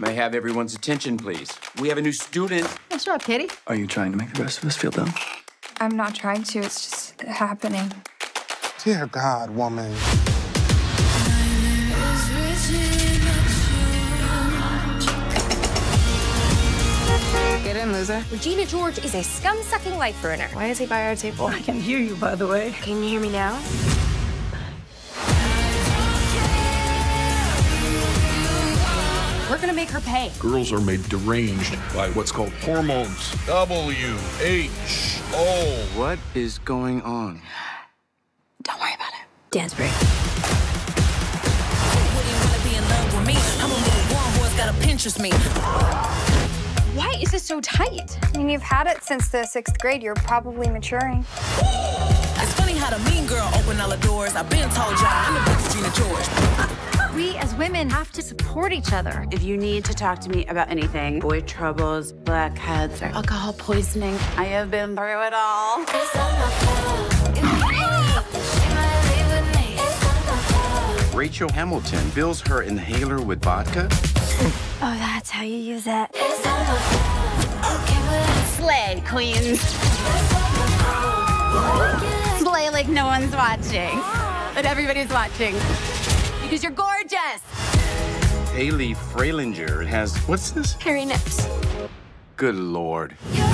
May I have everyone's attention, please? We have a new student. What's up, Kitty? Are you trying to make the rest of us feel dumb? I'm not trying to, it's just happening. Dear God, woman. Get in, loser. Regina George is a scum-sucking life ruiner. Why is he by our table? I can hear you, by the way. Can you hear me now? Gonna make her pay. Girls are made deranged by what's called hormones. W H O. What is going on? Don't worry about it. Dance break. Why is this so tight? I mean, you've had it since the sixth grade. You're probably maturing. It's funny how the mean girl opened all the doors. I've been told y'all I'm the best Regina George. We as women have to support each other. If you need to talk to me about anything, boy troubles, blackheads, or alcohol poisoning, I have been through it all. Rachel Hamilton fills her inhaler with vodka. Oh, that's how you use it. Slay, queens. Slay like no one's watching. But everybody's watching. Because you're gorgeous. Haley Freilinger has what's this? Hairy nips. Good lord. You're